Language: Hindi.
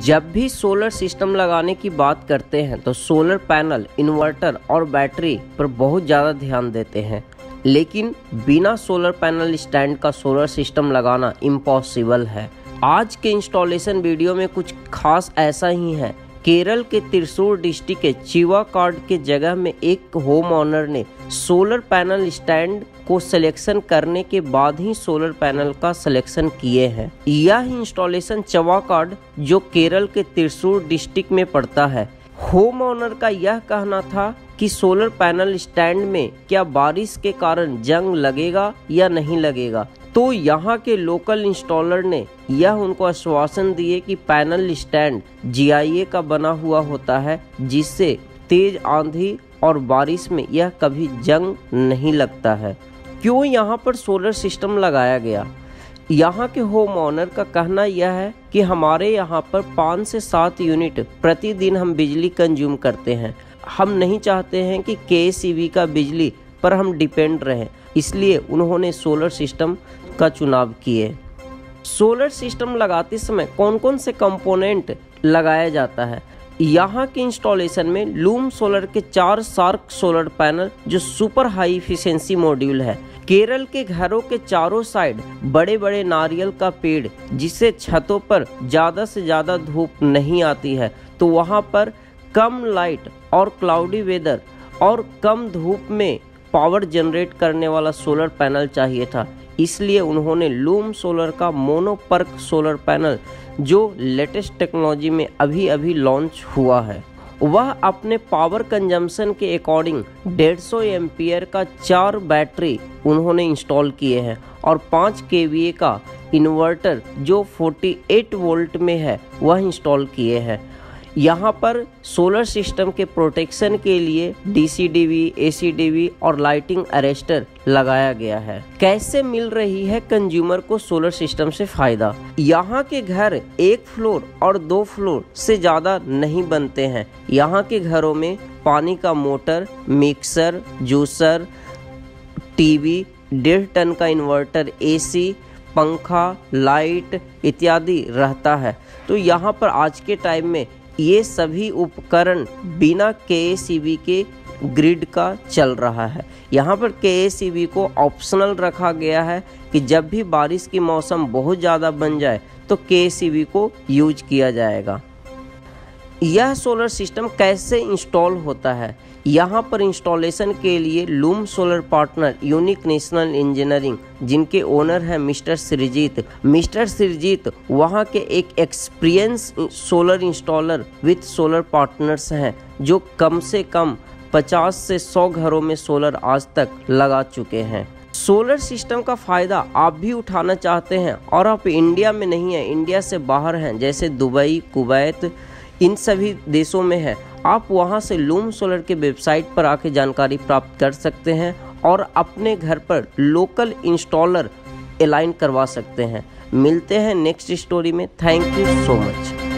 जब भी सोलर सिस्टम लगाने की बात करते हैं तो सोलर पैनल, इन्वर्टर और बैटरी पर बहुत ज़्यादा ध्यान देते हैं। लेकिन बिना सोलर पैनल स्टैंड का सोलर सिस्टम लगाना इम्पॉसिबल है। आज के इंस्टॉलेशन वीडियो में कुछ खास ऐसा ही है केरल के त्रिशूर डिस्ट्रिक्ट के चिवा कार्ड के जगह में एक होम ऑनर ने सोलर पैनल स्टैंड को सिलेक्शन करने के बाद ही सोलर पैनल का सिलेक्शन किए हैं। यह इंस्टॉलेशन चवाकाड, जो केरल के त्रिशूर डिस्ट्रिक्ट में पड़ता है। होम ऑनर का यह कहना था कि सोलर पैनल स्टैंड में क्या बारिश के कारण जंग लगेगा या नहीं लगेगा? तो यहाँ के लोकल इंस्टॉलर ने यह उनको आश्वासन दिए कि पैनल स्टैंड जीआईए का बना हुआ होता है, जिससे तेज आंधी और बारिश में यह कभी जंग नहीं लगता है। क्यों यहाँ पर सोलर सिस्टम लगाया गया? यहाँ के होम ऑनर का कहना यह है कि हमारे यहाँ पर पाँच से सात यूनिट प्रतिदिन हम बिजली कंज्यूम करते हैं। हम नहीं चाहते हैं कि केसीवी का बिजली पर हम डिपेंड रहें। इसलिए उन्होंने सोलर सिस्टम का चुनाव किए। सोलर सिस्टम लगाते समय कौन कौन से कंपोनेंट लगाया जाता है? यहाँ के इंस्टॉलेशन में लूम सोलर के चार सार्क सोलर पैनल जो सुपर हाई इफिशियंसी मॉड्यूल है। केरल के घरों के चारों साइड बड़े बड़े नारियल का पेड़, जिससे छतों पर ज़्यादा से ज़्यादा धूप नहीं आती है तो वहाँ पर कम लाइट और क्लाउडी वेदर और कम धूप में पावर जनरेट करने वाला सोलर पैनल चाहिए था। इसलिए उन्होंने लूम सोलर का मोनोपर्क सोलर पैनल जो लेटेस्ट टेक्नोलॉजी में अभी अभी लॉन्च हुआ है, वह अपने पावर कंजम्पशन के अकॉर्डिंग 150 सौ का चार बैटरी उन्होंने इंस्टॉल किए हैं और 5 के का इन्वर्टर जो 48 वोल्ट में है, वह इंस्टॉल किए हैं। यहाँ पर सोलर सिस्टम के प्रोटेक्शन के लिए डीसीडीवी, एसीडीवी और लाइटिंग अरेस्टर लगाया गया है। कैसे मिल रही है कंज्यूमर को सोलर सिस्टम से फ़ायदा? यहाँ के घर एक फ्लोर और दो फ्लोर से ज़्यादा नहीं बनते हैं। यहाँ के घरों में पानी का मोटर मिक्सर जूसर टीवी डेढ़ टन का इन्वर्टर एसी पंखा लाइट इत्यादि रहता है। तो यहाँ पर आज के टाइम में ये सभी उपकरण बिना के के ग्रिड का चल रहा है। यहाँ पर के को ऑप्शनल रखा गया है कि जब भी बारिश की मौसम बहुत ज़्यादा बन जाए तो के को यूज़ किया जाएगा। यह सोलर सिस्टम कैसे इंस्टॉल होता है? यहाँ पर इंस्टॉलेशन के लिए Loom solar partner unique national engineering जिनके ओनर हैं मिस्टर सृजीत मिस्टर सृजीत वहाँ के एक experience solar installer with solar partners हैं, जो कम से कम 50 से 100 घरों में सोलर आज तक लगा चुके हैं। सोलर सिस्टम का फ़ायदा आप भी उठाना चाहते हैं और आप इंडिया में नहीं हैं इंडिया से बाहर हैं, जैसे दुबई, कुवैत, इन सभी देशों में है। आप वहाँ से लूम सोलर के वेबसाइट पर आके जानकारी प्राप्त कर सकते हैं और अपने घर पर लोकल इंस्टॉलर अलाइन करवा सकते हैं। मिलते हैं नेक्स्ट स्टोरी में। Thank you so much.